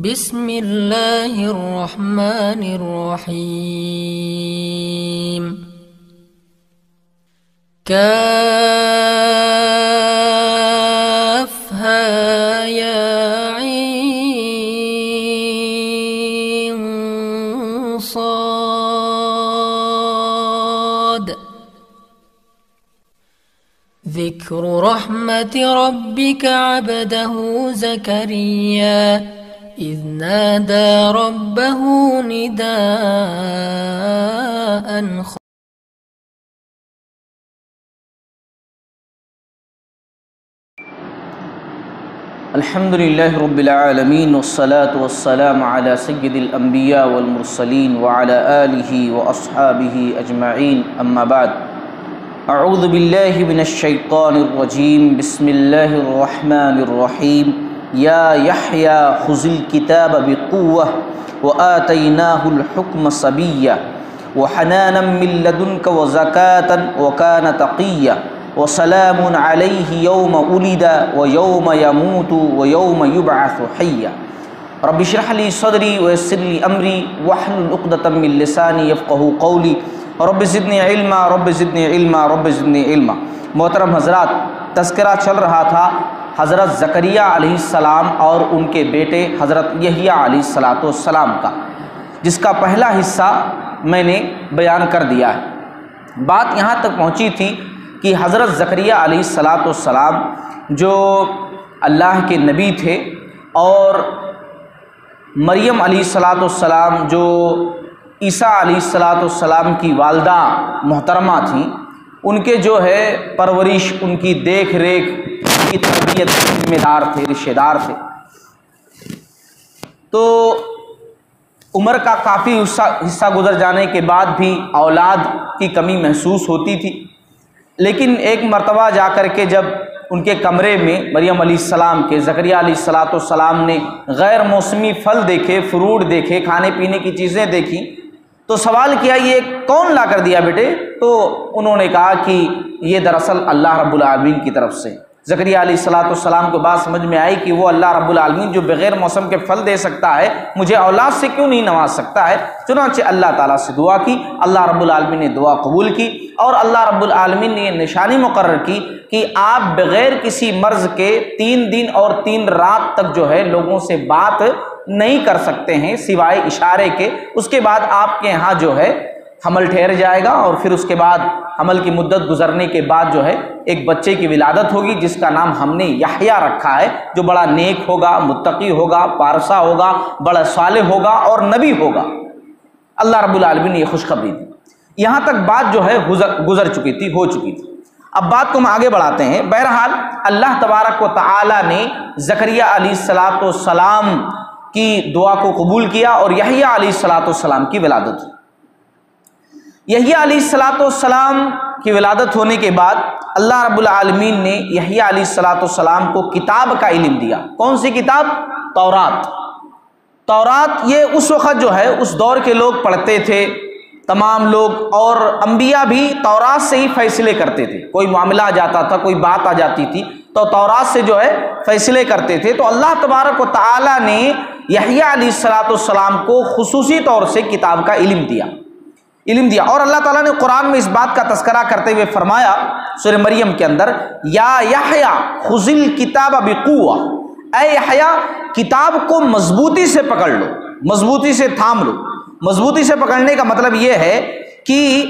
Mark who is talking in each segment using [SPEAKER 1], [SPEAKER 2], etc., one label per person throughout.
[SPEAKER 1] بسم الله الرحمن الرحيم. كافها يا عين صاد. ذكر رحمة ربك عبده زكريا. إذ نادى ربه نداء خ-
[SPEAKER 2] الحمد لله رب العالمين والصلاة والسلام على سيد الأنبياء والمرسلين وعلى آله وأصحابه أجمعين. أما بعد أعوذ بالله من الشيطان الرجيم. بسم الله الرحمن الرحيم. يا يحيى خذ الكتاب بقوة وآتيناه الحكم صبيا وحنانا من لدنك وزكاة وكان تقيا وسلام عليه يوم ولد ويوم يموت ويوم يبعث حيا. رب اشرح لي صدري ويسر لي أمري واحلل عقدة من لساني يفقهوا قولي. رب زدنی علما رب زدنی علما رب زدنی علما. محترم حضرات تذکرہ چل رہا تھا حضرت زکریہ علیہ السلام اور ان کے بیٹے حضرت یحییٰ علیہ السلاۃ والسلام کا، جس کا پہلا حصہ میں نے بیان کر دیا ہے۔ بات یہاں تک پہنچی تھی کہ حضرت زکریہ علیہ السلاۃ والسلام جو اللہ کے نبی تھے اور مریم علیہ السلاۃ والسلام جو عیسیٰ علیہ السلاۃ والسلام کی والدہ محترمہ تھیں ان کے جو ہے پرورش، ان کی دیکھ ریکھ، ان کی تربیت ذمہ دار تھے، رشتہ دار تھے۔ تو عمر کا کافی حصہ حصہ گزر جانے کے بعد بھی اولاد کی کمی محسوس ہوتی تھی۔ لیکن ایک مرتبہ جا کر کے جب ان کے کمرے میں مریم علیہ السلام کے زکریہ علیہ السلاۃ والسلام نے غیر موسمی پھل دیکھے، فروٹ دیکھے، کھانے پینے کی چیزیں دیکھیں تو سوال کیا یہ کون لا کر دیا بیٹے؟ تو انہوں نے کہا کہ یہ دراصل اللہ رب العالمین کی طرف سے۔ زکریہ علیہ السلاۃ والسلام کو بات سمجھ میں آئی کہ وہ اللہ رب العالمین جو بغیر موسم کے پھل دے سکتا ہے، مجھے اولاد سے کیوں نہیں نواز سکتا ہے؟ چنانچہ اللہ تعالیٰ سے دعا کی، اللہ رب العالمین نے دعا قبول کی اور اللہ رب العالمین نے یہ نشانی مقرر کی کہ آپ بغیر کسی مرض کے تین دن اور تین رات تک جو ہے لوگوں سے بات نہیں کر سکتے ہیں سوائے اشارے کے۔ اس کے بعد آپ کے یہاں جو ہے حمل ٹھہر جائے گا اور پھر اس کے بعد حمل کی مدت گزرنے کے بعد جو ہے ایک بچے کی ولادت ہوگی، جس کا نام ہم نے یحییٰ رکھا ہے، جو بڑا نیک ہوگا، متقی ہوگا، پارسا ہوگا، بڑا صالح ہوگا اور نبی ہوگا۔ اللہ رب العالمین نے یہ خوشخبری دی۔ یہاں تک بات جو ہے گزر چکی تھی، ہو چکی تھی۔ اب بات کو ہم آگے بڑھاتے ہیں۔ بہرحال اللہ تبارک و تعالی نے زکریہ علیہ السلاۃ والسلام کی دعا کو قبول کیا اور یحییٰ علیہ السلاۃ والسلام کی ولادت۔ ہوئی یحییٰ علیہ السلاۃ والسلام کی ولادت ہونے کے بعد اللہ رب العالمین نے یحییٰ علیہ السلاۃ والسلام کو کتاب کا علم دیا۔ کون سی کتاب؟ تورات۔ تورات یہ اس وقت جو ہے، اس دور کے لوگ پڑھتے تھے، تمام لوگ اور انبیاء بھی تورات سے ہی فیصلے کرتے تھے۔ کوئی معاملہ آ جاتا تھا، کوئی بات آ جاتی تھی، تو تورات سے جو ہے فیصلے کرتے تھے۔ تو اللہ تبارک و تعالیٰ نے یحییٰ علیہ السلاۃ والسلام کو خصوصی طور سے کتاب کا علم دیا۔ علم دیا۔ اور اللہ تعالیٰ نے قرآن میں اس بات کا تذکرہ کرتے ہوئے فرمایا سورہ مریم کے اندر، یا یحییٰ خزل کتاب بقوہ۔ اے یحییٰ کتاب کو مضبوطی سے پکڑ لو، مضبوطی سے تھام لو۔ مضبوطی سے پکڑنے کا مطلب یہ ہے کہ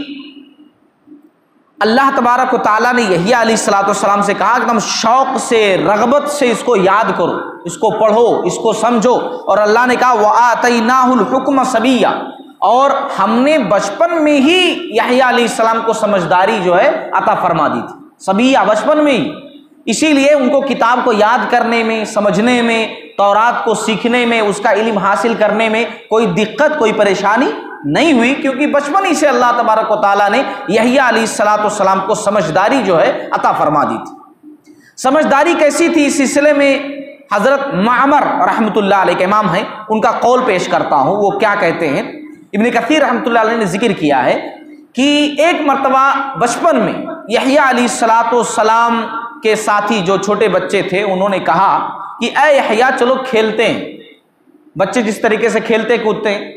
[SPEAKER 2] اللہ تبارک و تعالیٰ نے یحییٰ علیہ السلاۃ والسلام سے کہا کہ تم شوق سے، رغبت سے اس کو یاد کرو، اس کو پڑھو، اس کو سمجھو۔ اور اللہ نے کہا وہ آتیناہ الحکم صبیہ اور ہم نے بچپن میں ہی یحییٰ علیہ السلام کو سمجھداری جو ہے عطا فرما دی تھی۔ صبیہ بچپن میں ہی۔ اسی لیے ان کو کتاب کو یاد کرنے میں، سمجھنے میں، تورات کو سیکھنے میں، اس کا علم حاصل کرنے میں کوئی دقت، کوئی پریشانی نہیں ہوئی، کیونکہ بچپن ہی سے اللہ تبارک و تعالیٰ نے یحییٰ علیہ السلاۃ والسلام کو سمجھداری جو ہے عطا فرما دی تھی۔ سمجھداری کیسی تھی؟ اس سلسلے میں حضرت معمر رحمۃ اللہ علیہ کے امام ہیں، ان کا قول پیش کرتا ہوں۔ وہ کیا کہتے ہیں؟ ابن کثیر رحمۃ اللہ علیہ نے ذکر کیا ہے کہ ایک مرتبہ بچپن میں یحییٰ علیہ السلاۃ والسلام کے ساتھی جو چھوٹے بچے تھے، انہوں نے کہا کہ اے یحییٰ، چلو کھیلتے ہیں۔ بچے جس طریقے سے کھیلتے کودتے ہیں۔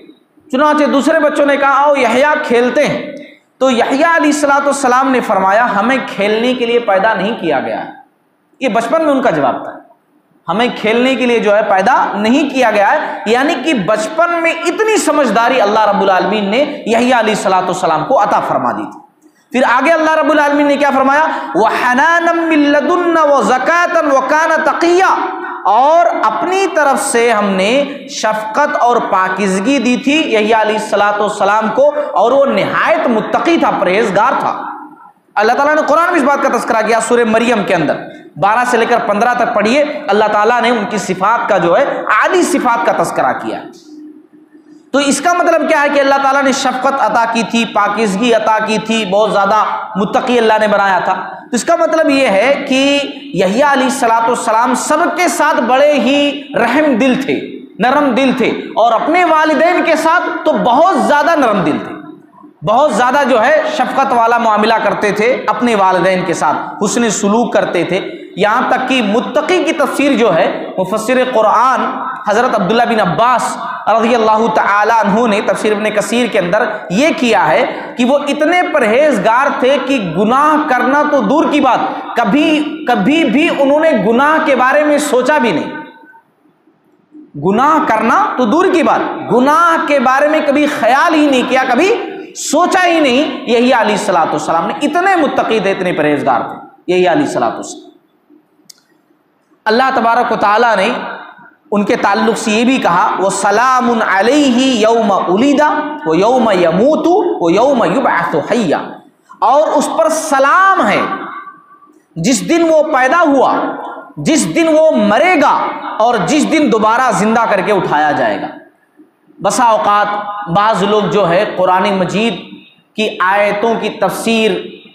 [SPEAKER 2] چنانچہ دوسرے بچوں نے کہا، آؤ یحییٰ، کھیلتے ہیں۔ تو یحییٰ علیہ السلاۃ والسلام نے فرمایا، ہمیں کھیلنے کے لیے پیدا نہیں کیا گیا۔ ہے یہ بچپن میں ان کا جواب تھا۔ ہمیں کھیلنے کے لیے جو ہے پیدا نہیں کیا گیا ہے یعنی کہ بچپن میں اتنی سمجھداری اللہ رب العالمین نے یہی علیہ السلاۃ السلام کو عطا فرما دی تھی۔ پھر آگے اللہ رب العالمین نے کیا فرمایا؟ وہ حنان و زکاتن تقیہ اور اپنی طرف سے ہم نے شفقت اور پاکیزگی دی تھی یہی علیہ السلاۃ والسلام کو، اور وہ نہایت متقی تھا، پرہیزگار تھا۔ اللہ تعالیٰ نے قرآن میں اس بات کا تذکرہ کیا سورہ مریم کے اندر۔ بارہ سے لے کر پندرہ تک پڑھیے، اللہ تعالیٰ نے ان کی صفات کا جو ہے عالی صفات کا تذکرہ کیا۔ تو اس کا مطلب کیا ہے کہ اللہ تعالیٰ نے شفقت عطا کی تھی، پاکیزگی عطا کی تھی، بہت زیادہ متقی اللہ نے بنایا تھا۔ تو اس کا مطلب یہ ہے کہ یہی علی سلاۃ السلام سب کے ساتھ بڑے ہی رحم دل تھے، نرم دل تھے۔ اور اپنے والدین کے ساتھ تو بہت زیادہ نرم دل تھے۔ بہت زیادہ جو ہے، شفقت والا معاملہ کرتے تھے اپنے والدین کے ساتھ، حسن سلوک کرتے تھے۔ یہاں تک کہ متقی کی تفسیر جو ہے، مفسر قرآن حضرت عبداللہ بن عباس رضی اللہ تعالیٰ عنہ نے تفسیر ابن کثیر کے اندر یہ کیا ہے کہ وہ اتنے پرہیزگار تھے کہ گناہ کرنا تو دور کی بات، کبھی کبھی بھی انہوں نے گناہ کے بارے میں سوچا بھی نہیں۔ گناہ کرنا تو دور کی بات، گناہ کے بارے میں کبھی خیال ہی نہیں کیا، کبھی سوچا ہی نہیں۔ یہی علی سلاۃ السلام نے اتنے متقی تھے، اتنے پرہیزگار تھے۔ یہی علی سلاۃ السلام اللہ تبارک و تعالیٰ نے ان کے تعلق سے یہ بھی کہا، وہ سلام علیہ یوم الیدا وہ یوم یموت، وہ یوم حیا. اور اس پر سلام ہے۔ جس دن وہ پیدا ہوا، جس دن وہ مرے گا، اور جس دن دوبارہ زندہ کر کے اٹھایا جائے گا۔ بسا اوقات بعض لوگ جو ہے قرآن مجید کی آیتوں کی تفسیر،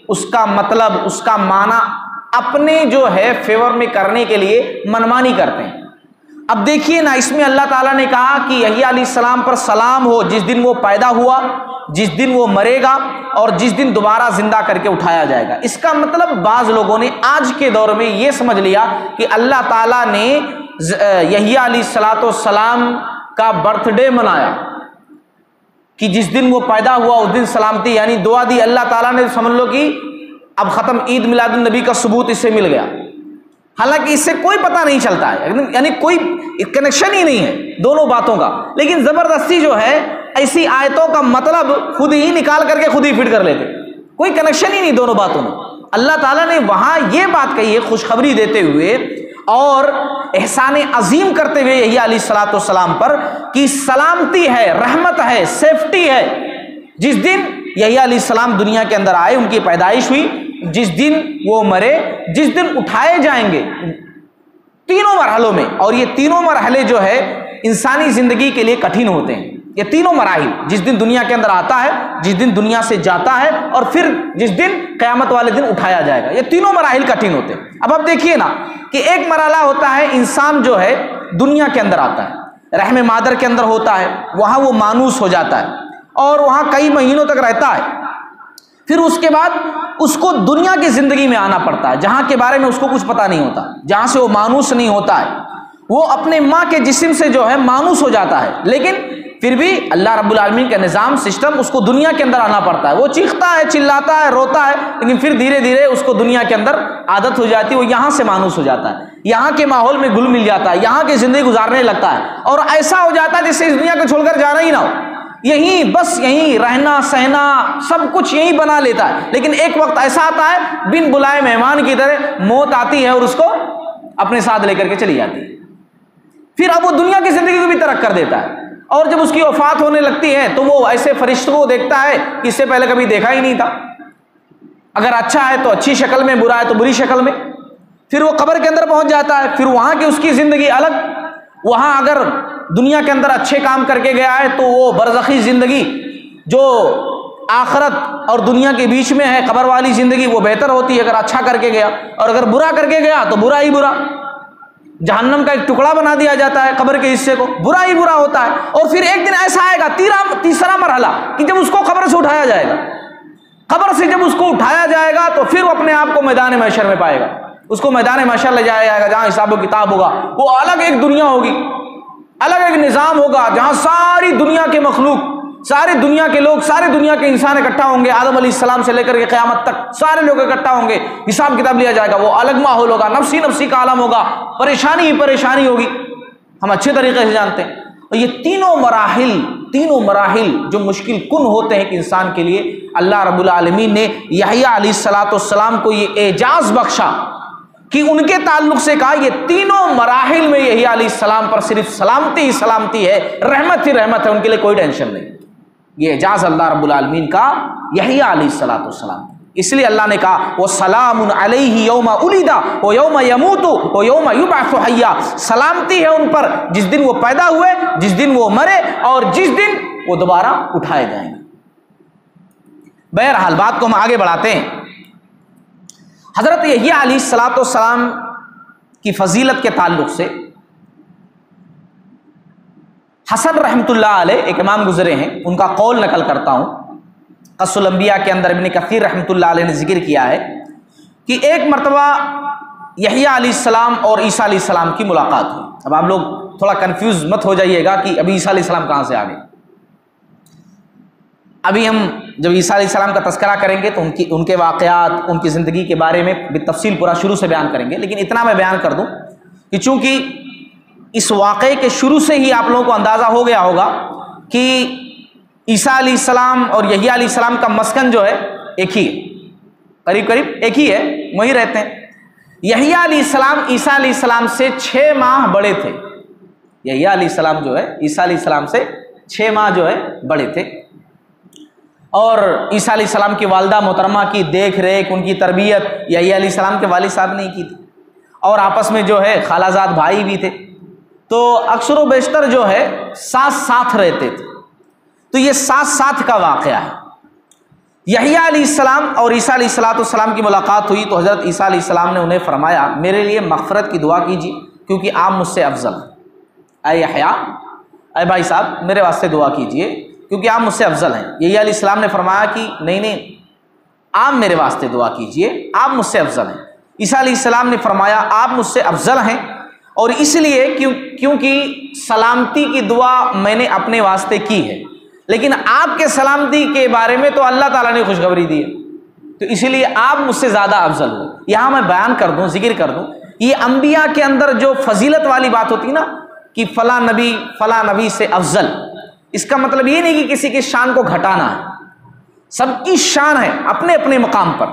[SPEAKER 2] اس کا مطلب اس کا معنی اپنے جو ہے فیور میں کرنے کے لیے منمانی کرتے ہیں۔ اب دیکھیے نا، اس میں اللہ تعالیٰ نے کہا کہ یہی علیہ السلام پر سلام ہو، جس دن وہ پیدا ہوا، جس دن وہ مرے گا اور جس دن دوبارہ زندہ کر کے اٹھایا جائے گا۔ اس کا مطلب بعض لوگوں نے آج کے دور میں یہ سمجھ لیا کہ اللہ تعالیٰ نے یہی علیہ السلاۃ والسلام کا برتھ ڈے منایا۔ کہ جس دن وہ پیدا ہوا، اس دن سلامتی یعنی دعا دی۔ اللہ تعالیٰ نے سمجھ لو کہ اب ختم عید میلاد النبی کا ثبوت اس سے مل گیا۔ حالانکہ اس سے کوئی پتہ نہیں چلتا ہے۔ یعنی, یعنی کوئی کنیکشن ہی نہیں ہے دونوں باتوں کا۔ لیکن زبردستی جو ہے، ایسی آیتوں کا مطلب خود ہی نکال کر کے خود ہی فٹ کر لیتے۔ کوئی کنیکشن ہی نہیں دونوں باتوں میں۔ اللہ تعالیٰ نے وہاں یہ بات کہی ہے، خوشخبری دیتے ہوئے اور احسان عظیم کرتے ہوئے یہی علیہ السلاۃ والسلام پر کہ سلامتی ہے، رحمت ہے سیفٹی ہے۔ جس دن یہی علیہ السلام دنیا کے اندر آئے، ان کی پیدائش ہوئی۔ جس دن وہ مرے، جس دن اٹھائے جائیں گے، تینوں مرحلوں میں۔ اور یہ تینوں مرحلے جو ہے، انسانی زندگی کے لیے کٹھن ہوتے ہیں۔ یہ تینوں مراحل، جس دن دنیا کے اندر آتا ہے، جس دن دنیا سے جاتا ہے، اور پھر جس دن قیامت والے دن اٹھایا جائے گا۔ یہ تینوں مراحل کٹھن ہوتے ہیں۔ اب اب دیکھیے نا کہ ایک مرحلہ ہوتا ہے، انسان جو ہے، دنیا کے اندر آتا ہے۔ رحم مادر کے اندر ہوتا ہے، وہاں وہ مانوس ہو جاتا ہے۔ اور وہاں کئی مہینوں تک رہتا ہے۔ پھر اس کے بعد اس کو دنیا کی زندگی میں آنا پڑتا ہے، جہاں کے بارے میں اس کو کچھ پتا نہیں ہوتا، جہاں سے وہ مانوس نہیں ہوتا ہے۔ وہ اپنے ماں کے جسم سے جو ہے مانوس ہو جاتا ہے، لیکن پھر بھی اللہ رب العالمین کا نظام، سسٹم اس کو دنیا کے اندر آنا پڑتا ہے۔ وہ چیختا ہے، چلاتا ہے، روتا ہے، لیکن پھر دھیرے دھیرے اس کو دنیا کے اندر عادت ہو جاتی ہے، وہ یہاں سے مانوس ہو جاتا ہے۔ یہاں کے ماحول میں گل مل جاتا ہے، یہاں کی زندگی گزارنے لگتا ہے۔ اور ایسا ہو جاتا ہے جس سے اس دنیا کو چھوڑ کر جانا ہی نہ ہو۔ یہیں بس یہیں رہنا سہنا سب کچھ یہیں بنا لیتا ہے۔ لیکن ایک وقت ایسا آتا ہے، بن بلائے مہمان کی طرح موت آتی ہے اور اس کو اپنے ساتھ لے کر کے چلی جاتی ہے۔ پھر اب وہ دنیا کی زندگی کو بھی ترک کر دیتا ہے۔ اور جب اس کی وفات ہونے لگتی ہے تو وہ ایسے فرشتوں کو دیکھتا ہے کہ اس سے پہلے کبھی دیکھا ہی نہیں تھا۔ اگر اچھا ہے تو اچھی شکل میں، برا ہے تو بری شکل میں۔ پھر وہ قبر کے اندر پہنچ جاتا ہے، پھر وہاں کی اس کی زندگی الگ۔ وہاں اگر دنیا کے اندر اچھے کام کر کے گیا ہے تو وہ برزخی زندگی جو آخرت اور دنیا کے بیچ میں ہے، قبر والی زندگی، وہ بہتر ہوتی ہے اگر اچھا کر کے گیا۔ اور اگر برا کر کے گیا تو برا ہی برا۔ جہنم کا ایک ٹکڑا بنا دیا جاتا ہے قبر کے حصے کو۔ برا ہی برا ہوتا ہے۔ اور پھر ایک دن ایسا آئے گا، تیرا تیسرا مرحلہ، کہ جب اس کو قبر سے اٹھایا جائے گا۔ قبر سے جب اس کو اٹھایا جائے گا تو پھر وہ اپنے آپ کو میدان محشر میں پائے گا۔ اس کو میدان محشر لے جایا جائے گا، جہاں حساب و کتاب ہوگا۔ وہ الگ ایک دنیا ہوگی۔ الگ ایک نظام ہوگا جہاں ساری دنیا کے مخلوق ساری دنیا کے لوگ ساری دنیا کے انسان اکٹھا ہوں گے، آدم علیہ السلام سے لے کر کے قیامت تک سارے لوگ اکٹھا ہوں گے۔ حساب کتاب لیا جائے گا، وہ الگ ماحول ہوگا، نفسی نفسی کا عالم ہوگا، پریشانی ہی پریشانی ہوگی۔ ہم اچھے طریقے سے جانتے ہیں۔ اور یہ تینوں مراحل تینوں مراحل جو مشکل کن ہوتے ہیں انسان کے لیے، اللہ رب العالمین نے یحییٰ علیہ السلاۃ والسلام کو یہ اعجاز بخشا۔ کہ ان کے تعلق سے کہا، یہ تینوں مراحل میں یہی علیہ السلام پر صرف سلامتی ہی سلامتی ہے، رحمت ہی رحمت ہے، ان کے لیے کوئی ٹینشن نہیں۔ یہ اعجاز اللہ رب العالمین کا یہی علیہ السلاۃ والسلام۔ اس لیے اللہ نے کہا، وہ سلام علیہ یوم الیدا وہ یوم یموت، وہ یوم حیا۔ سلامتی ہے ان پر، جس دن وہ پیدا ہوئے، جس دن وہ مرے، اور جس دن وہ دوبارہ اٹھائے جائیں گے۔ بہرحال بات کو ہم آگے بڑھاتے ہیں۔ حضرت یحییٰ علیہ السلاۃ والسلام کی فضیلت کے تعلق سے حسن رحمۃ اللہ علیہ ایک امام گزرے ہیں، ان کا قول نقل کرتا ہوں۔ قص الانبیاء کے اندر ابن کثیر رحمۃ اللہ علیہ نے ذکر کیا ہے کہ ایک مرتبہ یحییٰ علیہ السلام اور عیسیٰ علیہ السلام کی ملاقات ہوئی۔ اب آپ لوگ تھوڑا کنفیوز مت ہو جائیے گا کہ ابھی عیسیٰ علیہ السلام کہاں سے آ گئے۔ ابھی ہم جب عیسیٰ علیہ السلام کا تذکرہ کریں گے تو ان کی ان کے واقعات، ان کی زندگی کے بارے میں تفصیل پورا شروع سے بیان کریں گے، لیکن اتنا میں بیان کر دوں کہ چونکہ اس واقعے کے شروع سے ہی آپ لوگوں کو اندازہ ہو گیا ہوگا کہ عیسیٰ علیہ السلام اور یہی علیہ السلام کا مسکن جو ہے، ایک ہی ہے۔ قریب قریب ایک ہی ہے، وہیں رہتے ہیں۔ یہی علیہ السلام عیسیٰ علیہ السلام سے چھ ماہ بڑے تھے۔ یہی علیہ السلام جو ہے، عیسیٰ علیہ السلام سے چھ ماہ جو ہے، بڑے تھے۔ اور عیسیٰ علیہ السلام کی والدہ محترمہ کی دیکھ ریکھ، ان کی تربیت یہی علیہ السلام کے والد صاحب نے کی تھی۔ اور آپس میں جو ہے خالہ زاد بھائی بھی تھے۔ تو اکثر و بیشتر جو ہے ساتھ ساتھ رہتے تھے۔ تو یہ ساتھ ساتھ کا واقعہ ہے۔ یحییٰ علیہ السلام اور عیسیٰ علیہ السلاۃ والسلام کی ملاقات ہوئی تو حضرت عیسیٰ علیہ السلام نے انہیں فرمایا، میرے لیے مغفرت کی دعا کیجیے کیونکہ آپ مجھ سے افضل ہیں۔ اے یحییٰ، اے بھائی صاحب، میرے واسطے دعا کیجیے۔ کیونکہ آپ مجھ سے افضل ہیں۔ یہی علیہ السلام نے فرمایا کہ نہیں نہیں، آپ میرے واسطے دعا کیجیے آپ مجھ سے افضل ہیں۔ عیسیٰ علیہ السلام نے فرمایا، آپ مجھ سے افضل ہیں۔ اور اس لیے کیوں، کیونکہ سلامتی کی دعا میں نے اپنے واسطے کی ہے۔ لیکن آپ کے سلامتی کے بارے میں تو اللہ تعالیٰ نے خوشخبری دی ہے۔ تو اسی لیے آپ مجھ سے زیادہ افضل ہو۔ یہاں میں بیان کر دوں، ذکر کر دوں۔ یہ انبیاء کے اندر جو فضیلت والی بات ہوتی نا، کہ فلاں نبی فلاں نبی سے افضل۔ اس کا مطلب یہ نہیں کہ کسی کی شان کو گھٹانا ہے۔ سب کی شان ہے اپنے اپنے مقام پر،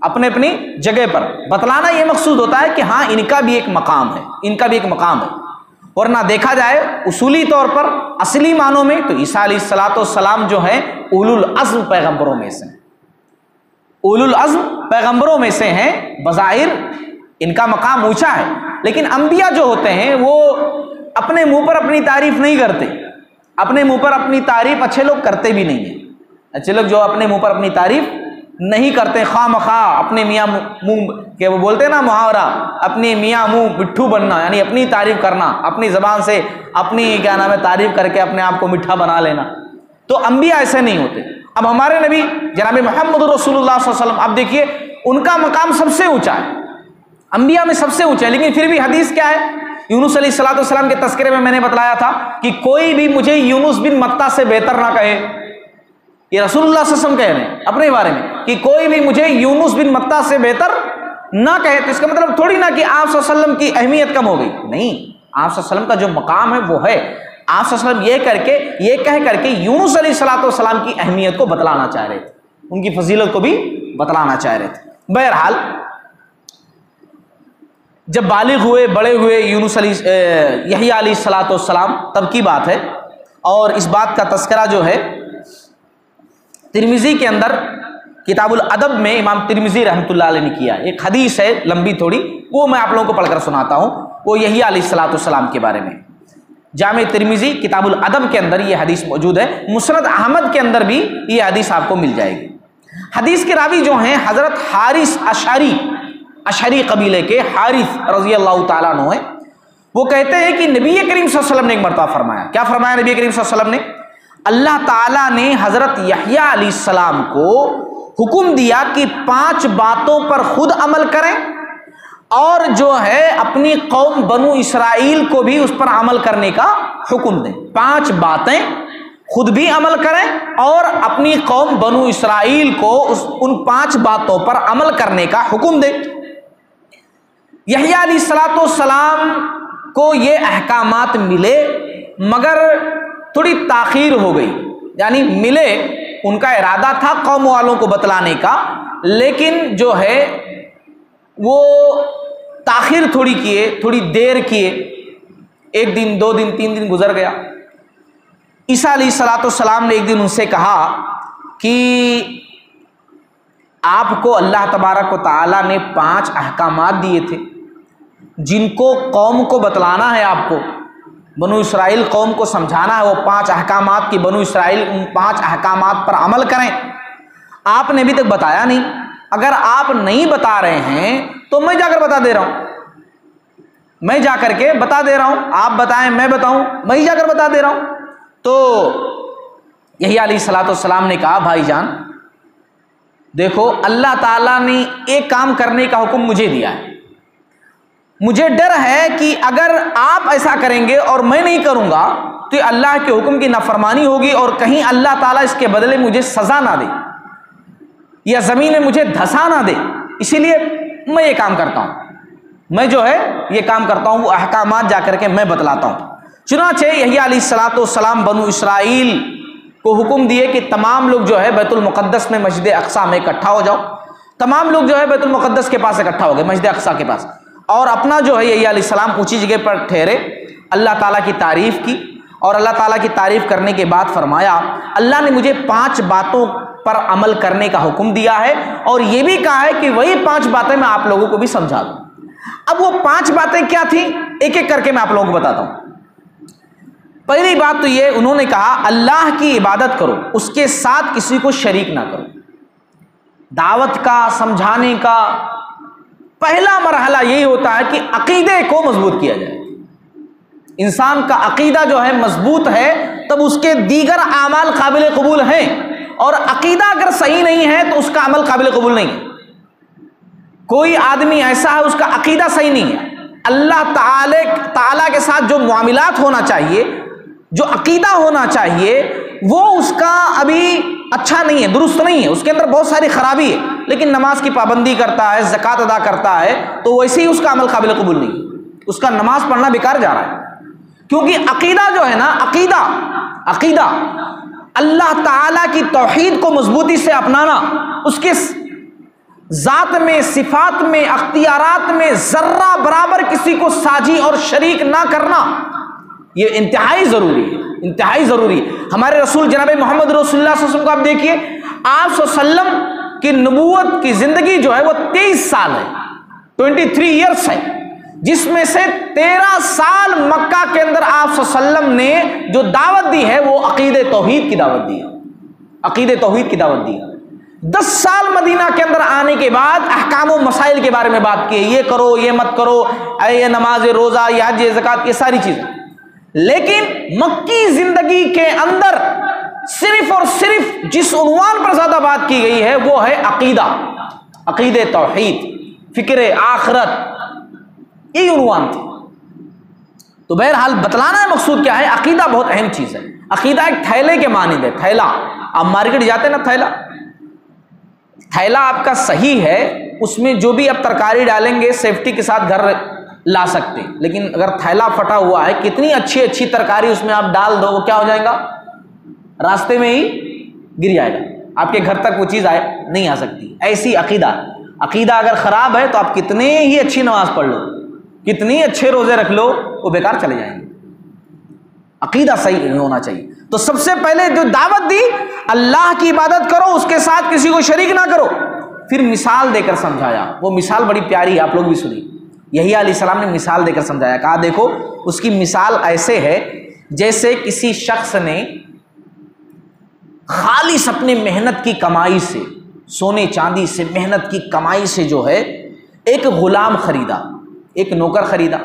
[SPEAKER 2] اپنے اپنی جگہ پر۔ بتلانا یہ مقصود ہوتا ہے کہ ہاں ان کا بھی ایک مقام ہے، ان کا بھی ایک مقام ہے۔ ورنہ دیکھا جائے اصولی طور پر اصلی معنوں میں تو عیسیٰ علیہ السلاۃ والسلام جو ہے اول العزم پیغمبروں میں سے۔ اول العزم پیغمبروں میں سے ہیں، بظاہر ان کا مقام اونچا ہے۔ لیکن انبیاء جو ہوتے ہیں، وہ اپنے منہ پر اپنی تعریف نہیں کرتے۔ اپنے منہ پر اپنی تعریف اچھے لوگ کرتے بھی نہیں ہیں۔ اچھے لوگ جو اپنے منہ پر اپنی تعریف نہیں کرتے، خواہ مخواہ اپنے میاں منہ کہ وہ بولتے ہیں نا محاورہ اپنی میاں منہ مٹھو بننا یعنی اپنی تعریف کرنا، اپنی زبان سے اپنی کیا نام ہے تعریف کر کے اپنے آپ کو میٹھا بنا لینا۔ تو انبیاء ایسے نہیں ہوتے۔ اب ہمارے نبی جناب محمد رسول اللہ صلی اللہ علیہ وسلم، اب دیکھیے، ان کا مقام سب سے اونچا ہے۔ انبیاء میں سب سے اونچا ہے، لیکن پھر بھی حدیث کیا ہے؟ یونس علیہ السلاۃ والسلام کے تذکرے میں میں نے بتلایا تھا کہ کوئی بھی مجھے یونس بن متا سے بہتر نہ کہے۔ یہ رسول اللہ صلی اللہ علیہ وسلم کہہ رہے ہیں اپنے بارے میں کہ کوئی بھی مجھے یونس بن متا سے بہتر نہ کہے۔ تو اس کا مطلب تھوڑی نہ کہ آپ صلی اللہ علیہ وسلم کی اہمیت کم ہو گئی۔ نہیں، آپ صلی اللہ علیہ وسلم کا جو مقام ہے وہ ہے۔ آپ صلی اللہ علیہ وسلم یہ کر کے، یہ کہہ کر کے یونس علیہ السلاۃ والسلام کی اہمیت کو بتلانا چاہ رہے تھے۔ ان کی فضیلت کو بھی بتلانا چاہ رہے تھے۔ بہرحال جب بالغ ہوئے، بڑے ہوئے، یونس علی یہی علیہ السلاۃ والسلام، تب کی بات ہے۔ اور اس بات کا تذکرہ جو ہے ترمیزی کے اندر کتاب الادب میں امام ترمیزی رحمۃ اللہ علیہ نے کیا۔ ایک حدیث ہے، لمبی تھوڑی، وہ میں آپ لوگوں کو پڑھ کر سناتا ہوں۔ وہ یہی علیہ السلاۃ والسلام کے بارے میں۔ جامع ترمیزی کتاب الادب کے اندر یہ حدیث موجود ہے۔ مسرت احمد کے اندر بھی یہ حدیث آپ کو مل جائے گی۔ حدیث کے راوی جو ہیں، حضرت حارث اشاری اشری قبیلے کے حارث رضی اللہ تعالیٰ عنہ ہیں۔ وہ کہتے ہیں کہ نبی کریم صلی اللہ علیہ وسلم نے ایک مرتبہ فرمایا۔ کیا فرمایا نبی کریم صلی اللہ علیہ وسلم نے؟ اللہ تعالیٰ نے حضرت یحییٰ علیہ السلام کو حکم دیا کہ پانچ باتوں پر خود عمل کریں اور جو ہے اپنی قوم بنو اسرائیل کو بھی اس پر عمل کرنے کا حکم دیں۔ پانچ باتیں خود بھی عمل کریں اور اپنی قوم بنو اسرائیل کو اس، ان پانچ باتوں پر عمل کرنے کا حکم دیں۔ یہی علیہ السلاۃ والسلام کو یہ احکامات ملے، مگر تھوڑی تاخیر ہو گئی۔ یعنی ملے، ان کا ارادہ تھا قوم والوں کو بتلانے کا، لیکن جو ہے، وہ تاخیر تھوڑی کیے، تھوڑی دیر کیے۔ ایک دن، دو دن، تین دن گزر گیا۔ عیسیٰ علیہ السلاۃ والسلام نے ایک دن ان سے کہا کہ آپ کو اللہ تبارک و تعالیٰ نے پانچ احکامات دیے تھے۔ جن کو قوم کو بتلانا ہے آپ کو، بنو اسرائیل قوم کو سمجھانا ہے، وہ پانچ احکامات کی بنو اسرائیل ان پانچ احکامات پر عمل کریں۔ آپ نے ابھی تک بتایا نہیں۔ اگر آپ نہیں بتا رہے ہیں تو میں جا کر بتا دے رہا ہوں۔ میں جا کر کے بتا دے رہا ہوں۔ آپ بتائیں، میں بتاؤں، میں جا کر بتا دے رہا ہوں۔ تو یہی علیہ السلاۃ والسلام نے کہا، بھائی جان، دیکھو، اللہ تعالیٰ نے ایک کام کرنے کا حکم مجھے دیا ہے۔ مجھے ڈر ہے کہ اگر آپ ایسا کریں گے اور میں نہیں کروں گا، تو اللہ کے حکم کی نافرمانی ہوگی اور کہیں اللہ تعالیٰ اس کے بدلے مجھے سزا نہ دے یا زمین میں مجھے دھسا نہ دے۔ اسی لیے میں یہ کام کرتا ہوں۔ میں جو ہے یہ کام کرتا ہوں، وہ احکامات جا کر کے میں بتلاتا ہوں۔ چنانچہ یہی علیہ السلاۃ والسلام بنو اسرائیل کو حکم دیے کہ تمام لوگ جو ہے بیت المقدس میں مسجد اقسا میں اکٹھا ہو جاؤ۔ تمام لوگ جو ہے بیت المقدس کے پاس اکٹھا ہو گئے، مسجد اقسا کے پاس۔ اور اپنا جو ہے یہی علیہ السلام اونچی جگہ پر ٹھہرے، اللہ تعالیٰ کی تعریف کی اور اللہ تعالیٰ کی تعریف کرنے کے بعد فرمایا، اللہ نے مجھے پانچ باتوں پر عمل کرنے کا حکم دیا ہے اور یہ بھی کہا ہے کہ وہی پانچ باتیں میں آپ لوگوں کو بھی سمجھا دوں۔ اب وہ پانچ باتیں کیا تھیں؟ ایک ایک کر کے میں آپ لوگوں کو بتاتا ہوں۔ پہلی بات تو یہ، انہوں نے کہا، اللہ کی عبادت کرو، اس کے ساتھ کسی کو شریک نہ کرو۔ دعوت کا، سمجھانے کا پہلا مرحلہ یہی ہوتا ہے کہ عقیدے کو مضبوط کیا جائے۔ انسان کا عقیدہ جو ہے مضبوط ہے، تب اس کے دیگر اعمال قابل قبول ہیں۔ اور عقیدہ اگر صحیح نہیں ہے، تو اس کا عمل قابل قبول نہیں ہے۔ کوئی آدمی ایسا ہے، اس کا عقیدہ صحیح نہیں ہے۔ اللہ تعالی تعالیٰ کے ساتھ جو معاملات ہونا چاہیے، جو عقیدہ ہونا چاہیے، وہ اس کا ابھی اچھا نہیں ہے، درست نہیں ہے۔ اس کے اندر بہت ساری خرابی ہے۔ لیکن نماز کی پابندی کرتا ہے، زکوٰۃ ادا کرتا ہے، تو ویسے ہی اس کا عمل قابل قبول نہیں۔ اس کا نماز پڑھنا بیکار جا رہا ہے۔ کیونکہ عقیدہ جو ہے نا، عقیدہ عقیدہ، اللہ تعالی کی توحید کو مضبوطی سے اپنانا، اس کے ذات میں، صفات میں، اختیارات میں ذرہ برابر کسی کو ساجی اور شریک نہ کرنا، یہ انتہائی ضروری ہے۔ انتہائی ضروری ہے۔ ہمارے رسول جناب محمد رسول اللہ صلی اللہ علیہ وسلم کو آپ دیکھیے، آپ وسلم کی نبوت کی زندگی جو ہے وہ تیئیس سال ہے ٹوینٹی تھری ایئرس ہے۔ جس میں سے تیرہ سال مکہ کے اندر آپ وسلم نے جو دعوت دی ہے، وہ عقید توحید کی دعوت دی ہے۔ عقید توحید کی دعوت دی ہے۔ دس سال مدینہ کے اندر آنے کے بعد احکام و مسائل کے بارے میں بات کی، یہ کرو، یہ مت کرو، اے یہ نماز روزہ، یہ حج زکات یہ ساری چیزیں۔ لیکن مکی زندگی کے اندر صرف اور صرف جس عنوان پر زیادہ بات کی گئی ہے وہ ہے عقیدہ عقید توحید، فکر آخرت، یہی عنوان تھی۔ تو بہرحال بتلانا ہے مقصود کیا ہے، عقیدہ بہت اہم چیز ہے۔ عقیدہ ایک تھیلے کے مانند ہے تھیلا۔ آپ مارکیٹ جاتے ہیں نا، تھیلا۔ تھیلا آپ کا صحیح ہے، اس میں جو بھی آپ ترکاری ڈالیں گے سیفٹی کے ساتھ گھر لا سکتے لیکن اگر تھیلا پھٹا ہوا ہے، کتنی اچھی اچھی ترکاری اس میں آپ ڈال دو، وہ کیا ہو جائے گا؟ راستے میں ہی گر جائے گا۔ آپ کے گھر تک وہ چیز آئے، نہیں آ سکتی۔ ایسی عقیدہ۔ عقیدہ اگر خراب ہے تو آپ کتنے ہی اچھی نماز پڑھ لو۔ کتنی اچھے روزے رکھ لو، وہ بیکار چلے جائیں گے۔ عقیدہ صحیح نہیں ہونا چاہیے۔ تو سب سے پہلے جو دعوت دی، اللہ کی عبادت کرو، اس کے ساتھ کسی کو شریک نہ کرو۔ پھر مثال دے کر سمجھایا۔ وہ مثال بڑی پیاری ہے، آپ لوگ بھی سنی یہی علیہ السلام نے مثال دے کر سمجھایا۔ کہا، دیکھو، اس کی مثال ایسے ہے جیسے کسی شخص نے خالص اپنے محنت کی کمائی سے، سونے چاندی سے، محنت کی کمائی سے جو ہے، ایک غلام خریدا، ایک نوکر خریدا۔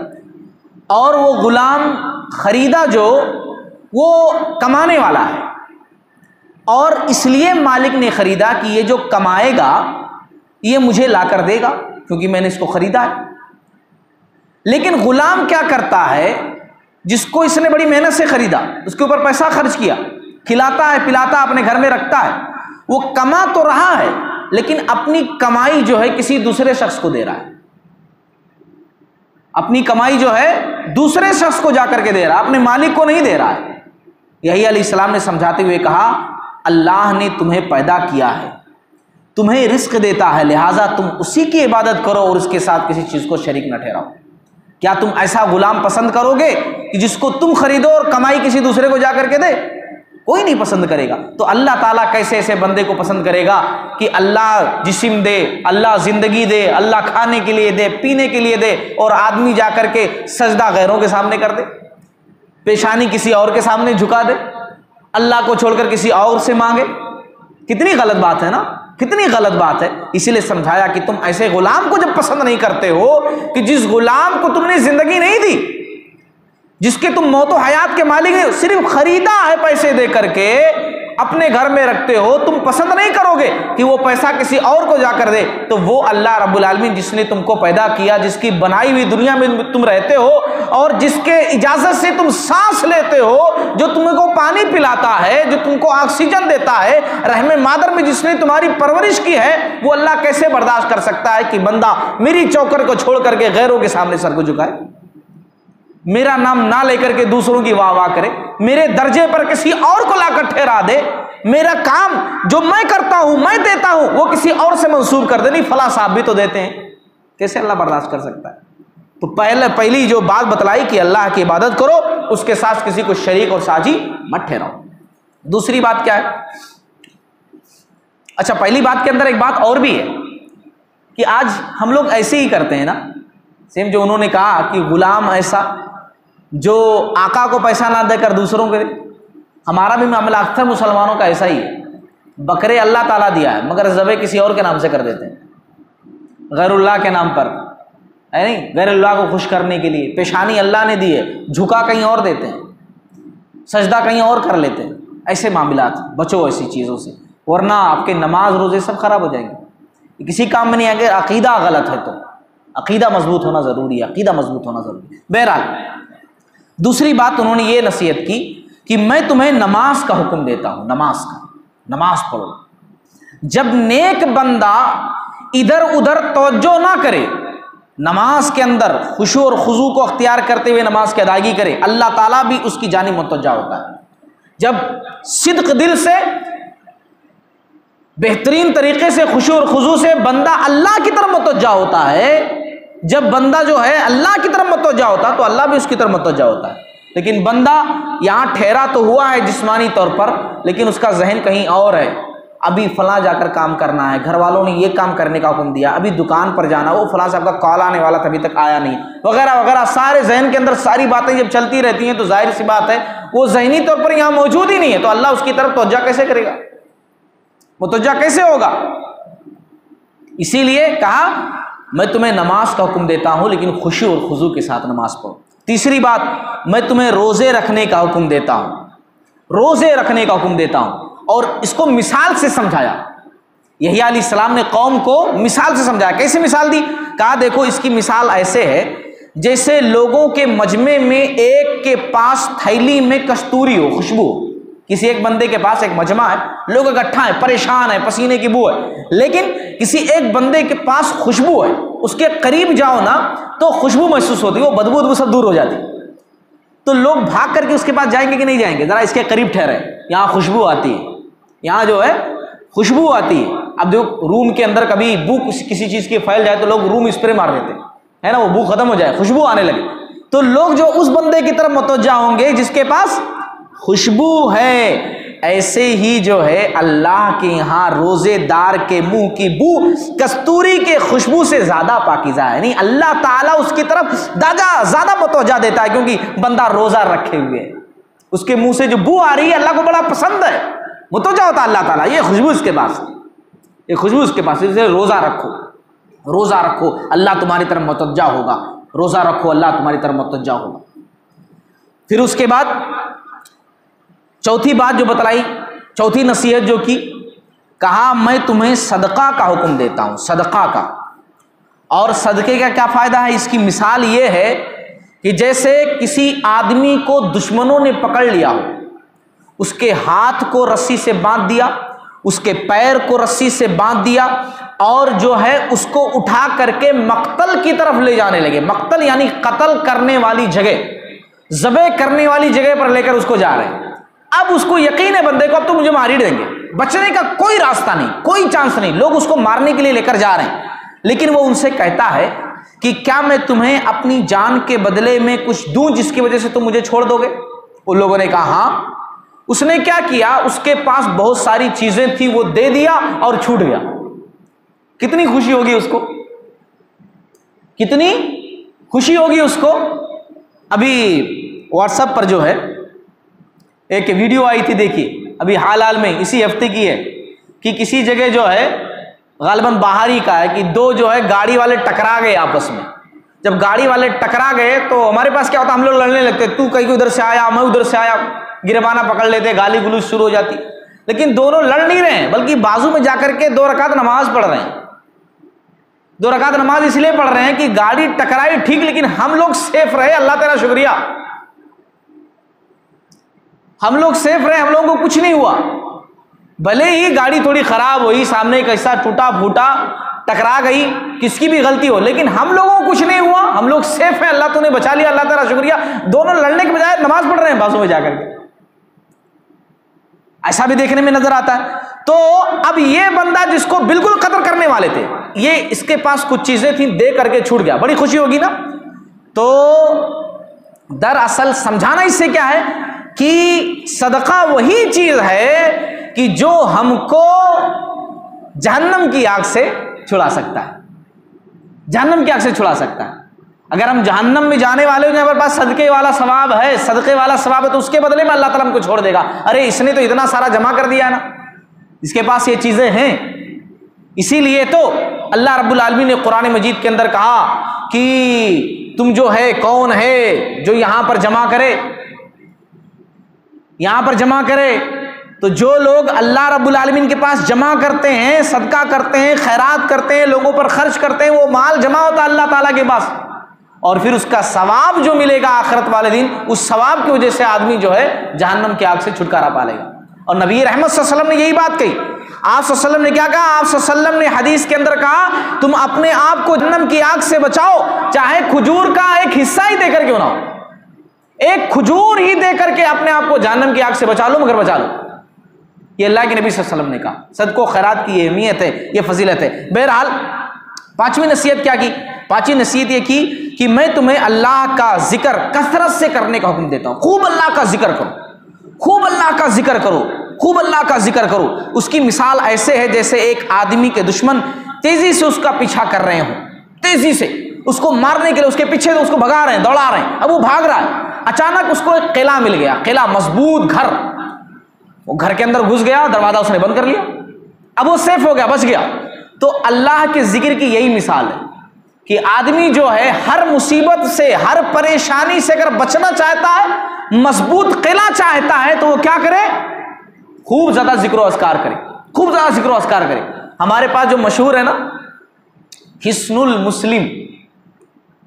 [SPEAKER 2] اور وہ غلام خریدا جو، وہ کمانے والا ہے۔ اور اس لیے مالک نے خریدا کہ یہ جو کمائے گا، یہ مجھے لا کر دے گا، کیونکہ میں نے اس کو خریدا ہے۔ لیکن غلام کیا کرتا ہے؟ جس کو اس نے بڑی محنت سے خریدا، اس کے اوپر پیسہ خرچ کیا۔ کھلاتا ہے، پلاتا اپنے گھر میں رکھتا ہے۔ وہ کما تو رہا ہے، لیکن اپنی کمائی جو ہے کسی دوسرے شخص کو دے رہا ہے۔ اپنی کمائی جو ہے دوسرے شخص کو جا کر کے دے رہا ہے، اپنے مالک کو نہیں دے رہا ہے۔ یہی علیہ السلام نے سمجھاتے ہوئے کہا، اللہ نے تمہیں پیدا کیا ہے، تمہیں رزق دیتا ہے، لہٰذا تم اسی کی عبادت کرو اور اس کے ساتھ کسی چیز کو شریک نہ ٹھہراؤ۔ کیا تم ایسا غلام پسند کرو گے کہ جس کو تم خریدو اور کمائی کسی دوسرے کو جا کر کے دے؟ کوئی نہیں پسند کرے گا۔ تو اللہ تعالیٰ کیسے ایسے بندے کو پسند کرے گا کہ اللہ جسم دے، اللہ زندگی دے، اللہ کھانے کے لیے دے، پینے کے لیے دے اور آدمی جا کر کے سجدہ غیروں کے سامنے کر دے؟ پیشانی کسی اور کے سامنے جھکا دے؟ اللہ کو چھوڑ کر کسی اور سے مانگے؟ کتنی غلط بات ہے نا؟ کتنی غلط بات ہے۔ اسی لیے سمجھایا کہ تم ایسے غلام کو جب پسند نہیں کرتے ہو کہ جس غلام کو تم نے زندگی نہیں دی جس کے تم موت و حیات کے مالک صرف خریدا ہے پیسے دے کر کے، اپنے گھر میں رکھتے ہو، تم پسند نہیں کرو گے کہ وہ پیسہ کسی اور کو جا کر دے، تو وہ اللہ رب العالمین جس نے تم کو پیدا کیا، جس کی بنائی ہوئی دنیا میں تم رہتے ہو، اور جس کے اجازت سے تم سانس لیتے ہو، جو تم کو پانی پلاتا ہے، جو تم کو آکسیجن دیتا ہے، رحم مادر میں جس نے تمہاری پرورش کی ہے، وہ اللہ کیسے برداشت کر سکتا ہے کہ بندہ میری چوکر کو چھوڑ کر کے غیروں کے سامنے سر کو جھکائے؟ میرا نام نہ لے کر کے دوسروں کی واہ واہ کرے، میرے درجے پر کسی اور کو لا کر ٹھہرا دے۔ میرا کام جو میں کرتا ہوں، میں دیتا ہوں، وہ کسی اور سے منسوخ کر دے۔ نہیں، فلاں صاحب بھی تو دیتے ہیں۔ کیسے اللہ برداشت کر سکتا ہے؟ تو پہلے پہلی جو بات بتلائی کہ اللہ کی عبادت کرو، اس کے ساتھ کسی کو شریک اور ساجی مت ٹھہراؤ۔ دوسری بات کیا ہے؟ اچھا پہلی بات کے اندر ایک بات اور بھی ہے کہ آج ہم لوگ ایسے ہی کرتے ہیں نا سیم جو انہوں نے کہا کہ غلام ایسا جو آقا کو پیسہ نہ دے کر دوسروں کے ہمارا بھی معاملہ اکثر مسلمانوں کا ایسا ہی ہے۔ بکرے اللہ تعالیٰ دیا ہے، مگر ذبح کسی اور کے نام سے کر دیتے ہیں۔ غیر اللہ کے نام پر۔ ہے نہیں؟ غیر اللہ کو خوش کرنے کے لیے۔ پیشانی اللہ نے دی ہے، جھکا کہیں اور دیتے ہیں۔ سجدہ کہیں اور کر لیتے ہیں۔ ایسے معاملات، بچو ایسی چیزوں سے۔ ورنہ آپ کے نماز، روزے سب خراب ہو جائیں گے۔ کسی کام میں نہیں آئیں گے عقیدہ غلط ہے تو۔ عقیدہ مضبوط ہونا ضروری ہے، عقیدہ مضبوط ہونا ضروری ہے۔ بہرحال، دوسری بات انہوں نے یہ نصیحت کی کہ میں تمہیں نماز کا حکم دیتا ہوں، نماز کا، نماز پڑھو۔ جب نیک بندہ ادھر ادھر توجہ نہ کرے، نماز کے اندر خوشو اور خضو کو اختیار کرتے ہوئے نماز کی ادائیگی کرے، اللہ تعالیٰ بھی اس کی جانی متوجہ ہوتا ہے۔ جب صدق دل سے، بہترین طریقے سے خوشو اور خضو سے بندہ اللہ کی طرف متوجہ ہوتا ہے جب بندہ جو ہے اللہ کی طرف متوجہ ہوتا تو اللہ بھی اس کی طرف متوجہ ہوتا ہے۔ لیکن بندہ یہاں ٹھہرا تو ہوا ہے جسمانی طور پر، لیکن اس کا ذہن کہیں اور ہے۔ ابھی فلاں جا کر کام کرنا ہے، گھر والوں نے یہ کام کرنے کا حکم دیا، ابھی دکان پر جانا وہ فلاں صاحب کا کال آنے والا تھا ابھی تک آیا نہیں۔ وغیرہ وغیرہ، سارے ذہن کے اندر ساری باتیں جب چلتی رہتی ہیں تو ظاہر سی بات ہے، وہ ذہنی طور پر یہاں موجود ہی نہیں ہے۔ تو اللہ اس کی طرف توجہ کیسے کرے گا؟ متوجہ کیسے ہوگا؟ اسی لیے کہا میں تمہیں نماز کا حکم دیتا ہوں، لیکن خوشی اور خضو کے ساتھ نماز پڑھو۔ تیسری بات، میں تمہیں روزے رکھنے کا حکم دیتا ہوں۔ روزے رکھنے کا حکم دیتا ہوں۔ اور اس کو مثال سے سمجھایا۔ یہی علیہ السلام نے قوم کو مثال سے سمجھایا۔ کیسے مثال دی؟ کہا، دیکھو، اس کی مثال ایسے ہے، جیسے لوگوں کے مجمع میں ایک کے پاس تھیلی میں کستوری ہو، خوشبو ہو۔ کسی ایک بندے کے پاس ایک مجمع ہے، لوگ اکٹھا ہے پریشان ہے پسینے کی بو ہے، لیکن کسی ایک بندے کے پاس خوشبو ہے، اس کے قریب جاؤ نا تو خوشبو محسوس ہوتی ہے، وہ بدبو ادبو سب دور ہو جاتی۔ تو لوگ بھاگ کر کے اس کے پاس جائیں گے کہ نہیں جائیں گے؟ ذرا اس کے قریب ٹھہرے یہاں خوشبو آتی ہے۔ یہاں جو ہے، خوشبو آتی ہے۔ اب جو روم کے اندر کبھی بو کسی چیز کی پھیل جائے تو لوگ روم اسپرے مار دیتے۔ ہے نا، وہ بو ختم ہو جائے، خوشبو آنے لگے۔ تو لوگ جو اس بندے کی طرف متوجہ ہوں گے، جس کے پاس خوشبو ہے۔ ایسے ہی جو ہے اللہ کے یہاں روزے دار کے منہ کی بو کستوری کے خوشبو سے زیادہ پاکیزہ ہے۔ یعنی اللہ تعالیٰ اس کی طرف دادا زیادہ متوجہ دیتا ہے کیونکہ بندہ روزہ رکھے ہوئے اس کے منہ سے جو بو آ رہی ہے اللہ کو بڑا پسند ہے۔ متوجہ ہوتا ہے اللہ تعالیٰ، یہ خوشبو اس کے پاس۔ یہ خوشبو اس کے پاس، اسے روزہ رکھو۔ روزہ رکھو، اللہ تمہاری طرف متوجہ ہوگا۔ روزہ رکھو، اللہ تمہاری طرف متوجہ ہوگا۔ پھر اس کے بعد چوتھی بات جو بتلائی، چوتھی نصیحت جو کی، کہا، میں تمہیں صدقہ کا حکم دیتا ہوں، صدقہ کا۔ اور صدقے کا کیا فائدہ ہے؟ اس کی مثال یہ ہے کہ جیسے کسی آدمی کو دشمنوں نے پکڑ لیا ہو، اس کے ہاتھ کو رسی سے باندھ دیا، اس کے پیر کو رسی سے باندھ دیا، اور جو ہے اس کو اٹھا کر کے مقتل کی طرف لے جانے لگے۔ مقتل یعنی قتل کرنے والی جگہ، ذبح کرنے والی جگہ پر لے کر اس کو جا رہے ہیں۔ اب اس کو یقین ہے بندے کو، اب تو مجھے مار ہی دیں گے۔ بچنے کا کوئی راستہ نہیں، کوئی چانس نہیں۔ لوگ اس کو مارنے کے لیے لے کر جا رہے ہیں۔ لیکن وہ ان سے کہتا ہے کہ کیا میں تمہیں اپنی جان کے بدلے میں کچھ دوں جس کی وجہ سے تم مجھے چھوڑ دو گے؟ ان لوگوں نے کہا ہاں۔ اس نے کیا کیا؟ اس کے پاس بہت ساری چیزیں تھیں، وہ دے دیا اور چھوٹ گیا۔ کتنی خوشی ہوگی اس کو؟ کتنی خوشی ہوگی اس کو؟ ابھی واٹس ایپ پر جو ہے ایک ویڈیو آئی تھی دیکھیے ابھی حال حال میں اسی ہفتے کی ہے، کہ کسی جگہ جو ہے، غالباً باہر ہی کا ہے، کہ دو جو ہے گاڑی والے ٹکرا گئے آپس میں۔ جب گاڑی والے ٹکرا گئے تو ہمارے پاس کیا ہوتا، ہم لوگ لڑنے لگتے، تو کہیں ادھر سے آیا، میں ادھر سے آیا، گربانہ پکڑ لیتے، گالی گلوچ شروع ہو جاتی۔ لیکن دونوں لڑ نہیں رہے ہیں، بلکہ بازو میں جا کر کے دو رکعت نماز پڑھ رہے ہیں۔ دو رکعت نماز اس لیے پڑھ رہے ہیں کہ گاڑی ٹکرائی ٹھیک، لیکن ہم لوگ سیف رہے، اللہ تعالیٰ شکریہ۔ ہم لوگ سیف رہے، ہم لوگوں کو کچھ نہیں ہوا۔ بھلے ہی گاڑی تھوڑی خراب ہوئی، سامنے ایک ایسا ٹوٹا پھوٹا، ٹکرا گئی، کس کی بھی غلطی ہو۔ لیکن ہم لوگوں کو کچھ نہیں ہوا، ہم لوگ سیف ہیں، اللہ تو نے بچا لیا، اللہ تعالیٰ شکریہ۔ دونوں لڑنے کے بجائے نماز پڑھ رہے ہیں بازو میں جا کر کے۔ ایسا بھی دیکھنے میں نظر آتا ہے۔ تو اب یہ بندہ جس کو بالکل قتل کرنے والے تھے، یہ اس کے پاس کچھ چیزیں تھیں، دے کر کے چھوٹ گیا۔ بڑی خوشی ہوگی نا؟ تو دراصل سمجھانا اس سے کیا ہے؟ کہ صدقہ وہی چیز ہے کہ جو ہم کو جہنم کی آگ سے چھڑا سکتا ہے۔ جہنم کی آگ سے چھڑا سکتا ہے۔ اگر ہم جہنم میں جانے والے ہیں ہمارے پاس صدقے والا ثواب ہے، صدقے والا ثواب ہے، تو اس کے بدلے میں اللہ تعالیٰ ہم کو چھوڑ دے گا۔ ارے، اس نے تو اتنا سارا جمع کر دیا ہے نا۔ اس کے پاس یہ چیزیں ہیں۔ اسی لیے تو اللہ رب العالمین نے قرآن مجید کے اندر کہا کہ تم جو ہے، کون ہے جو یہاں پر جمع کرے یہاں پر جمع کرے تو جو لوگ اللہ رب العالمین کے پاس جمع کرتے ہیں، صدقہ کرتے ہیں، خیرات کرتے ہیں، لوگوں پر خرچ کرتے ہیں، وہ مال جمع ہوتا ہے اللہ تعالیٰ کے پاس۔ اور پھر اس کا ثواب جو ملے گا آخرت والے دن، اس ثواب کی وجہ سے آدمی جو ہے جہنم کی آگ سے چھٹکارا پالے گا۔ اور نبی رحمت صلی اللہ علیہ وسلم نے یہی بات کہی۔ آپ صلی اللہ علیہ وسلم نے کیا کہا؟ آپ صلی اللہ علیہ وسلم نے حدیث کے اندر کہا، تم اپنے آپ کو جہنم کی آگ سے بچاؤ، چاہے کھجور کا ایک حصہ ہی دے کر کیوں نہ ہو۔ ایک کھجور ہی دے کر کے اپنے آپ کو جہنم کی آگ سے بچا لو، مگر بچا لو۔ یہ اللہ کے نبی صلی اللہ علیہ وسلم نے کہا۔ صدق و خیرات کی یہ اہمیت ہے، یہ فضیلت ہے۔ بہرحال، پانچویں نصیحت کیا کی؟ پانچویں نصیحت یہ کی کہ میں تمہیں اللہ کا ذکر کثرت سے کرنے کا حکم دیتا ہوں۔ خوب اللہ کا ذکر کرو۔ خوب اللہ کا ذکر کرو۔ خوب اللہ کا ذکر کرو۔ اس کی مثال ایسے ہے جیسے ایک آدمی کے دشمن تیزی سے اس کا پیچھا کر رہے ہوں۔ تیزی سے۔ اس کو مارنے کے لیے، اس کے پیچھے اس کو بھگا رہے ہیں، دوڑا رہے ہیں، اب وہ بھاگ رہا ہے۔ اچانک اس کو ایک قلعہ مل گیا، قلعہ مضبوط گھر۔ وہ گھر کے اندر گھس گیا، دروازہ اس نے بند کر لیا۔ اب وہ سیف ہو گیا، بچ گیا۔ تو اللہ کے ذکر کی یہی مثال ہے کہ آدمی جو ہے، ہر مصیبت سے، ہر پریشانی سے اگر بچنا چاہتا ہے، مضبوط قلعہ چاہتا ہے، تو وہ کیا کرے؟ خوب زیادہ ذکر و اسکار کرے۔ خوب زیادہ ذکر و اسکار کرے۔ ہمارے پاس جو مشہور ہے نا، حسن المسلم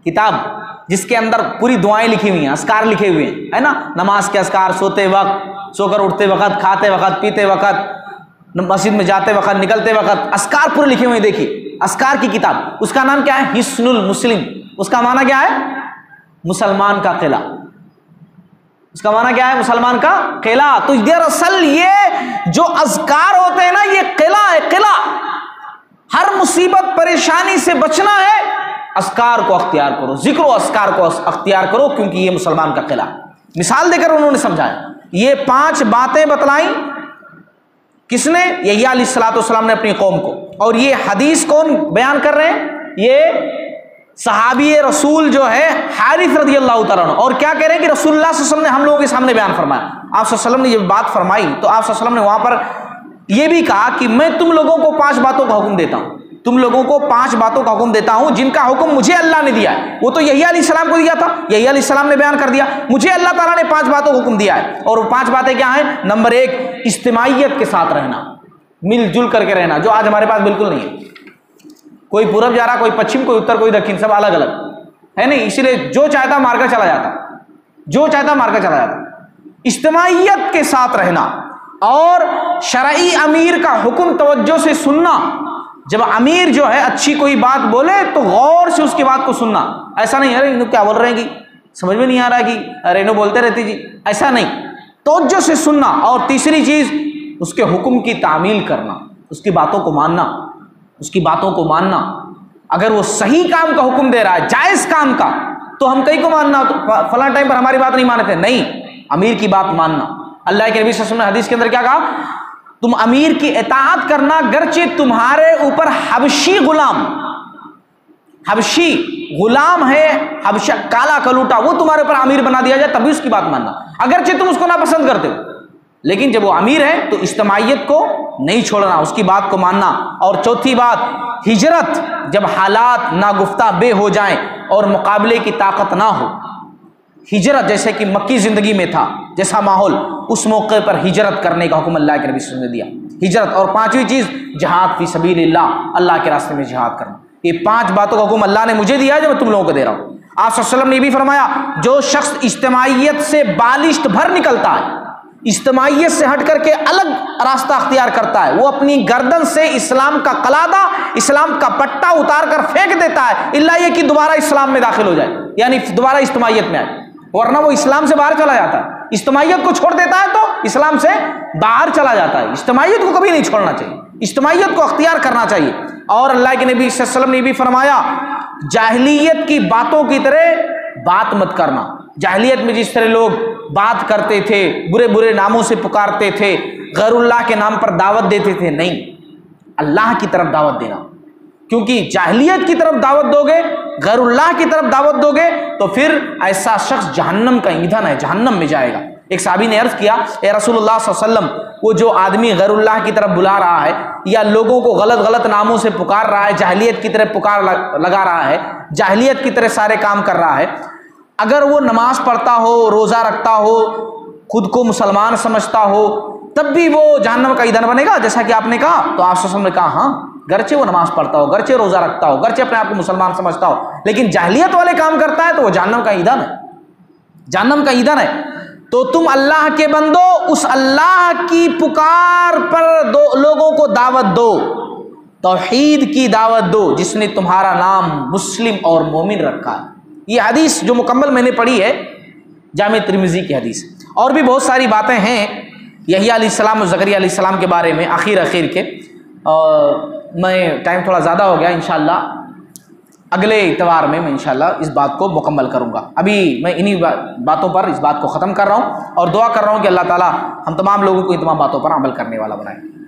[SPEAKER 2] کتاب۔ جس کے اندر پوری دعائیں لکھی ہوئی ہیں اسکار لکھے ہوئے ہیں، ہے نا؟ نماز کے اسکار سوتے وقت، سو کر اٹھتے وقت، کھاتے وقت، پیتے وقت، مسجد میں جاتے وقت، نکلتے وقت اسکار پورے لکھے ہوئے ہیں، دیکھیے اسکار کی کتاب۔ اس کا نام کیا ہے؟ حسن المسلم اس کا معنی کیا ہے؟ مسلمان کا قلعہ۔ اس کا معنی کیا ہے؟ مسلمان کا قلعہ۔ تو دراصل یہ جو اذکار ہوتے ہیں نا، یہ قلعہ ہے، قلعہ۔ ہر مصیبت، پریشانی سے بچنا ہے اسکار کو اختیار کرو، ذکر و اسکار کو اختیار کرو کیونکہ یہ مسلمان کا قلعہ مثال دے کر انہوں نے سمجھایا، یہ پانچ باتیں بتلائیں کس نے؟ یہ علیہ السلاۃ والسلام نے اپنی قوم کو۔ اور یہ حدیث کون بیان کر رہے ہیں؟ یہ صحابی رسول جو ہے، حارث رضی اللہ تعالیٰ اور کیا کہہ رہے ہیں کہ رسول اللہ صلی اللہ علیہ وسلم نے ہم لوگوں کے سامنے بیان فرمایا؟ آپ صلی اللہ علیہ وسلم نے یہ بات فرمائی تو آپ صلی اللہ علیہ وسلم نے وہاں پر یہ بھی کہا کہ میں تم لوگوں کو پانچ باتوں کا حکم دیتا ہوں۔ تم لوگوں کو پانچ باتوں کا حکم دیتا ہوں جن کا حکم مجھے اللہ نے دیا ہے۔ وہ تو یہی علیہ السلام کو دیا تھا۔ یہی علیہ السلام نے بیان کر دیا۔ مجھے اللہ تعالیٰ نے پانچ باتوں کا حکم دیا ہے۔ اور وہ پانچ باتیں کیا ہیں؟ نمبر ایک، اجتماعیت کے ساتھ رہنا۔ مل جل کر کے رہنا، جو آج ہمارے پاس بالکل نہیں ہے۔ کوئی پورب جا رہا، کوئی پچھم، کوئی اتر، کوئی دکن سب الگ الگ۔ ہے نہیں؟ اسی لیے جو چاہتا مار کر چلا جاتا۔ جو چاہتا مار کر چلا جاتا۔ اجتماعیت کے ساتھ رہنا۔ اور شرعی امیر کا حکم توجہ سے سننا۔ جب امیر جو ہے اچھی کوئی بات بولے تو غور سے اس کی بات کو سننا۔ ایسا نہیں ارے کیا بول رہے ہیں کہ سمجھ میں نہیں آ رہا کہ ارے انو بولتے رہتی جی۔ ایسا نہیں۔ توجہ سے سننا اور تیسری چیز، اس کے حکم کی تعمیل کرنا، اس کی باتوں کو ماننا۔ اس کی باتوں کو ماننا۔ اگر وہ صحیح کام کا حکم دے رہا ہے، جائز کام کا، تو ہم کئی کو ماننا؟ تو فلاں ٹائم پر ہماری بات نہیں مانتے۔ نہیں، امیر کی بات ماننا۔ اللہ کے نبی صلی اللہ علیہ وسلم نے حدیث کے اندر کیا کہا؟ تم امیر کی اطاعت کرنا گرچہ تمہارے اوپر حبشی غلام حبشی غلام ہے، حبشہ کالا کلوٹا، وہ تمہارے اوپر امیر بنا دیا جائے تبھی اس کی بات ماننا۔ اگرچہ تم اس کو ناپسند کرتے ہو، لیکن جب وہ امیر ہے تو اجتماعیت کو نہیں چھوڑنا، اس کی بات کو ماننا۔ اور چوتھی بات، ہجرت جب حالات ناگفتہ بے ہو جائیں اور مقابلے کی طاقت نہ ہو ہجرت جیسے کہ مکی زندگی میں تھا، جیسا ماحول اس موقع پر ہجرت کرنے کا حکم اللہ کے نبی نے دیا۔ ہجرت اور پانچویں چیز، جہاد فی سبیل اللہ اللہ کے راستے میں جہاد کرنا۔ یہ پانچ باتوں کا حکم اللہ نے مجھے دیا ہے جو میں تم لوگوں کو دے رہا ہوں۔ آپ صلی اللہ علیہ وسلم نے یہ بھی فرمایا، جو شخص اجتماعیت سے بالشت بھر نکلتا ہے، اجتماعیت سے ہٹ کر کے الگ راستہ اختیار کرتا ہے، وہ اپنی گردن سے اسلام کا قلادہ، اسلام کا پٹا اتار کر پھینک دیتا ہے اللہ یہ کہ دوبارہ اسلام میں داخل ہو جائے۔ یعنی دوبارہ اجتماعیت میں آئے۔ ورنہ وہ اسلام سے باہر چلا جاتا ہے۔ اجتماعیت کو چھوڑ دیتا ہے تو اسلام سے باہر چلا جاتا ہے۔ اجتماعیت کو کبھی نہیں چھوڑنا چاہیے۔ اجتماعیت کو اختیار کرنا چاہیے۔ اور اللہ کے نبی صلی اللہ علیہ وسلم نے بھی فرمایا، جاہلیت کی باتوں کی طرح بات مت کرنا۔ جاہلیت میں جس طرح لوگ بات کرتے تھے، برے برے ناموں سے پکارتے تھے، غیر اللہ کے نام پر دعوت دیتے تھے، نہیں۔ اللہ کی طرف دعوت دینا۔ کیونکہ جاہلیت کی طرف دعوت دو گے غیر اللہ کی طرف دعوت دو گے، تو پھر ایسا شخص جہنم کا ایندھن ہے، جہنم میں جائے گا۔ ایک صحابی نے عرض کیا، اے رسول اللہ صلی اللہ علیہ وسلم، وہ جو آدمی غیر اللہ کی طرف بلا رہا ہے یا لوگوں کو غلط غلط ناموں سے پکار رہا ہے، جاہلیت کی طرف پکار لگا رہا ہے، جاہلیت کی طرح سارے کام کر رہا ہے، اگر وہ نماز پڑھتا ہو، روزہ رکھتا ہو، خود کو مسلمان سمجھتا ہو، تب بھی وہ جہنم کا ایندھن بنے گا، جیسا کہ آپ نے کہا۔ تو آپ نے کہا ہاں۔ گرچہ وہ نماز پڑھتا ہو، گرچہ روزہ رکھتا ہو، گرچہ اپنے آپ کو مسلمان سمجھتا ہو، لیکن جاہلیت والے کام کرتا ہے تو وہ جہنم کا ایندھن ہے۔ جہنم کا ایندھن ہے۔ تو تم اللہ کے بندو، اس اللہ کی پکار پر دو لوگوں کو دعوت دو۔ توحید کی دعوت دو، جس نے تمہارا نام مسلم اور مومن رکھا ہے۔ یہ حدیث جو مکمل میں نے پڑھی ہے، جامع ترمیزی کی حدیث۔ اور بھی بہت ساری باتیں ہیں یہی علیہ السلام اور زکری علیہ السلام کے بارے میں آخر اخیر کے۔ میں ٹائم تھوڑا زیادہ ہو گیا انشاءاللہ۔ اگلے اتوار میں میں انشاءاللہ اس بات کو مکمل کروں گا۔ ابھی میں انہی باتوں پر اس بات کو ختم کر رہا ہوں اور دعا کر رہا ہوں کہ اللہ تعالیٰ ہم تمام لوگوں کو ان تمام باتوں پر عمل کرنے والا بنائے۔